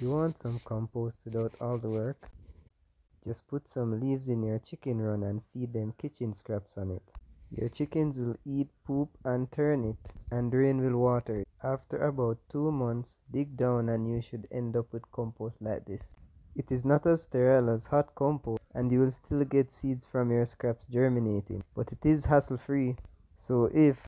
You want some compost without all the work? Just put some leaves in your chicken run and feed them kitchen scraps on it. Your chickens will eat poop and turn it, and rain will water it. After about 2 months, dig down and you should end up with compost like this. It is not as sterile as hot compost and you will still get seeds from your scraps germinating, but it is hassle free. So if